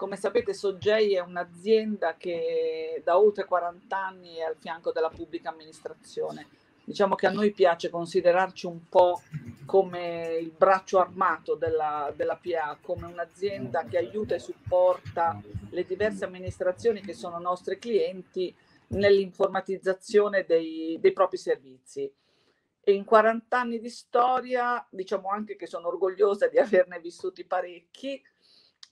come sapete Soggei è un'azienda che da oltre 40 anni è al fianco della pubblica amministrazione. Diciamo che a noi piace considerarci un po' come il braccio armato della, della PA, come un'azienda che aiuta e supporta le diverse amministrazioni che sono nostri clienti nell'informatizzazione dei, dei propri servizi. E in 40 anni di storia, diciamo anche che sono orgogliosa di averne vissuti parecchi,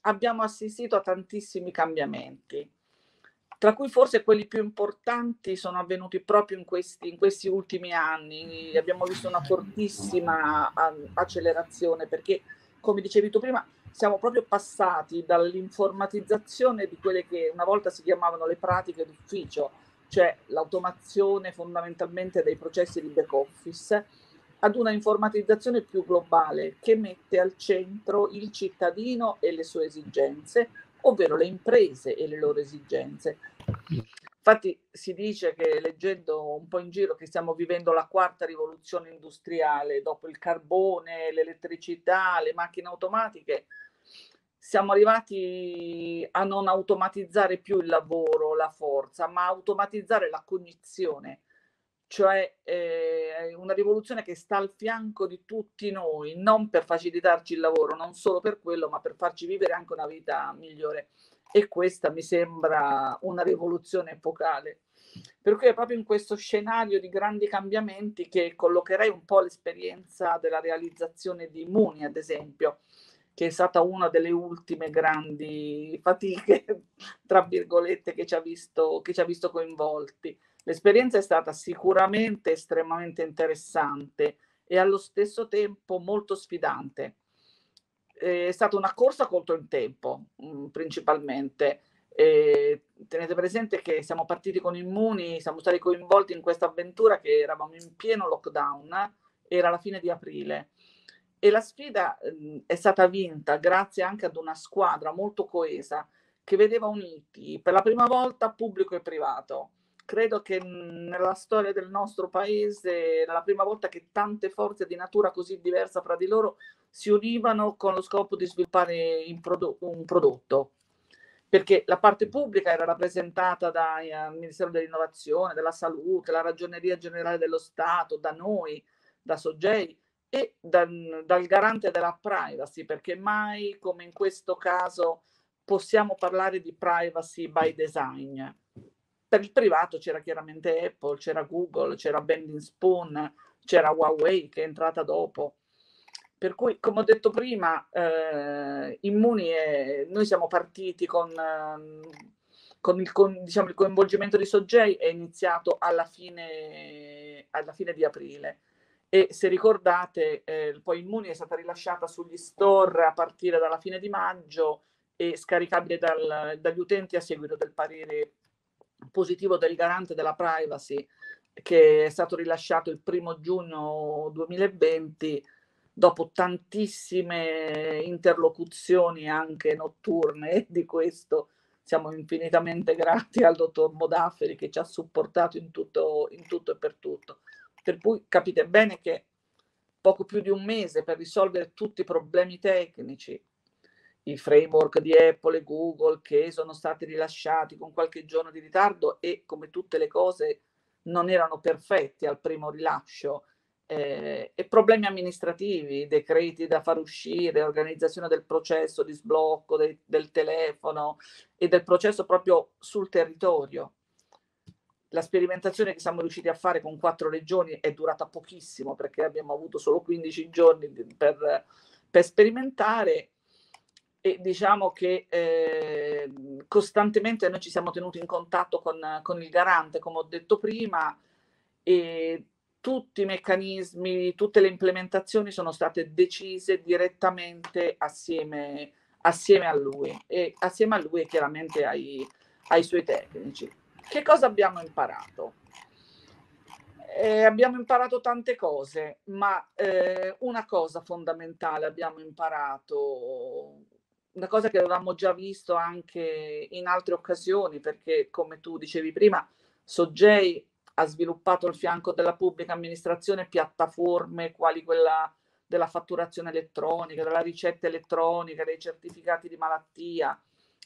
abbiamo assistito a tantissimi cambiamenti, tra cui forse quelli più importanti sono avvenuti proprio in questi, in questi ultimi anni. Abbiamo visto una fortissima accelerazione perché, come dicevi tu prima, siamo proprio passati dall'informatizzazione di quelle che una volta si chiamavano le pratiche d'ufficio, cioè l'automazione fondamentalmente dei processi di back office, ad una informatizzazione più globale che mette al centro il cittadino e le sue esigenze, ovvero le imprese e le loro esigenze. Infatti si dice che leggendo un po' in giro che stiamo vivendo la quarta rivoluzione industriale, dopo il carbone, l'elettricità, le macchine automatiche, siamo arrivati a non automatizzare più il lavoro, la forza, ma automatizzare la cognizione cioè eh, una rivoluzione che sta al fianco di tutti noi, non per facilitarci il lavoro, non solo per quello, ma per farci vivere anche una vita migliore. E questa mi sembra una rivoluzione epocale. Per cui è proprio in questo scenario di grandi cambiamenti che collocherei un po' l'esperienza della realizzazione di Muni, ad esempio, che è stata una delle ultime grandi fatiche, tra virgolette, che ci ha visto, che ci ha visto coinvolti L'esperienza è stata sicuramente estremamente interessante e allo stesso tempo molto sfidante. È stata una corsa contro il tempo, mm, principalmente. E tenete presente che siamo partiti con Immuni, siamo stati coinvolti in questa avventura che eravamo in pieno lockdown, era la fine di aprile. E la sfida mh, è stata vinta grazie anche ad una squadra molto coesa che vedeva uniti per la prima volta pubblico e privato credo che nella storia del nostro paese era la prima volta che tante forze di natura così diversa fra di loro si univano con lo scopo di sviluppare un prodotto. Perché la parte pubblica era rappresentata dal eh, Ministero dell'Innovazione, della Salute, la Ragioneria Generale dello Stato, da noi, da Soggei e da, dal garante della privacy, perché mai come in questo caso possiamo parlare di privacy by design per il privato c'era chiaramente Apple, c'era Google, c'era Bending Spoon, c'era Huawei che è entrata dopo. Per cui, come ho detto prima, eh, Immuni è, noi siamo partiti con, con, il, con diciamo, il, coinvolgimento di Soggei, è iniziato alla fine, alla fine di aprile. E se ricordate, eh, poi Immuni è stata rilasciata sugli store a partire dalla fine di maggio e scaricabile dal, dagli utenti a seguito del parere positivo del garante della privacy che è stato rilasciato il primo giugno 2020 dopo tantissime interlocuzioni anche notturne di questo siamo infinitamente grati al dottor Modaferi che ci ha supportato in tutto, in tutto e per tutto. Per cui capite bene che poco più di un mese per risolvere tutti i problemi tecnici, i framework di Apple e Google che sono stati rilasciati con qualche giorno di ritardo e come tutte le cose non erano perfetti al primo rilascio eh, e problemi amministrativi, decreti da far uscire, organizzazione del processo di sblocco de- del telefono e del processo proprio sul territorio. La sperimentazione che siamo riusciti a fare con quattro regioni è durata pochissimo perché abbiamo avuto solo 15 giorni per, per sperimentare e diciamo che eh, costantemente noi ci siamo tenuti in contatto con, con, il garante, come ho detto prima, e tutti i meccanismi, tutte le implementazioni sono state decise direttamente assieme, assieme a lui e assieme a lui e chiaramente ai, ai suoi tecnici. Che cosa abbiamo imparato? Eh, abbiamo imparato tante cose, ma eh, una cosa fondamentale abbiamo imparato una cosa che avevamo già visto anche in altre occasioni, perché come tu dicevi prima, Soggei ha sviluppato al fianco della pubblica amministrazione piattaforme quali quella della fatturazione elettronica, della ricetta elettronica, dei certificati di malattia,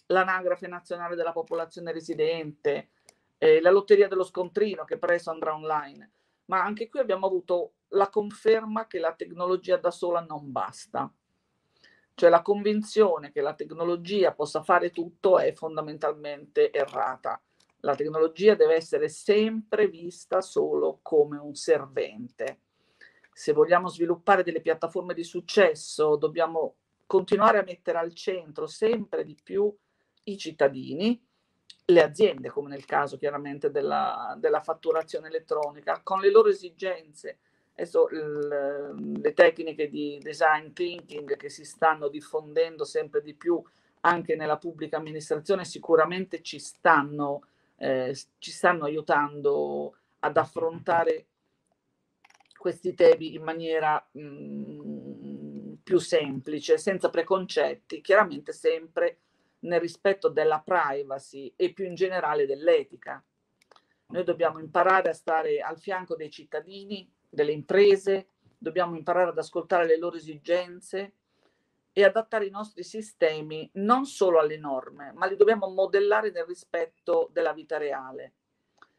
l'anagrafe nazionale della popolazione residente, eh, la lotteria dello scontrino che presto andrà online, ma anche qui abbiamo avuto la conferma che la tecnologia da sola non basta. Cioè la convinzione che la tecnologia possa fare tutto è fondamentalmente errata. La tecnologia deve essere sempre vista solo come un servente. Se vogliamo sviluppare delle piattaforme di successo, dobbiamo continuare a mettere al centro sempre di più i cittadini, le aziende, come nel caso chiaramente della, della fatturazione elettronica, con le loro esigenze. Adesso le tecniche di design thinking che si stanno diffondendo sempre di più anche nella pubblica amministrazione sicuramente ci stanno, eh, ci stanno aiutando ad affrontare questi temi in maniera mh, mm, più semplice, senza preconcetti, chiaramente sempre nel rispetto della privacy e più in generale dell'etica. Noi dobbiamo imparare a stare al fianco dei cittadini, delle imprese, dobbiamo imparare ad ascoltare le loro esigenze e adattare i nostri sistemi non solo alle norme, ma li dobbiamo modellare nel rispetto della vita reale.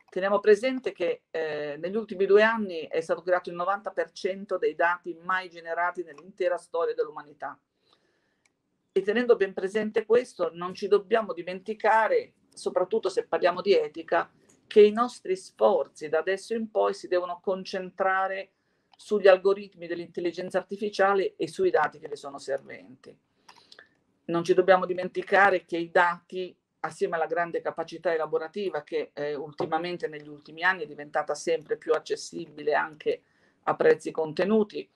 Teniamo presente che eh, negli ultimi due anni è stato creato il 90% dei dati mai generati nell'intera storia dell'umanità e tenendo ben presente questo, non ci dobbiamo dimenticare, soprattutto se parliamo di etica, che i nostri sforzi da adesso in poi si devono concentrare sugli algoritmi dell'intelligenza artificiale e sui dati che le sono serventi. Non ci dobbiamo dimenticare che i dati, assieme alla grande capacità elaborativa che eh, ultimamente negli ultimi anni è diventata sempre più accessibile anche a prezzi contenuti,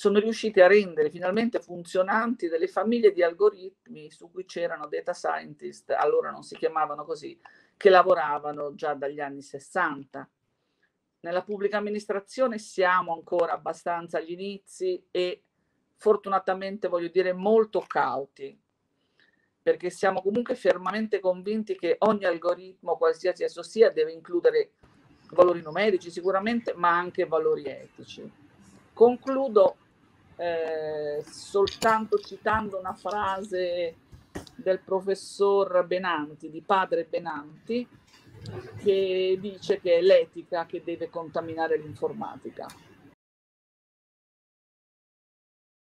sono riusciti a rendere finalmente funzionanti delle famiglie di algoritmi su cui c'erano data scientist, allora non si chiamavano così, che lavoravano già dagli anni 60. Nella pubblica amministrazione siamo ancora abbastanza agli inizi e fortunatamente voglio dire molto cauti, perché siamo comunque fermamente convinti che ogni algoritmo, qualsiasi esso sia, deve includere valori numerici sicuramente, ma anche valori etici. Concludo eh, soltanto citando una frase del professor Benanti, di padre Benanti, che dice che è l'etica che deve contaminare l'informatica.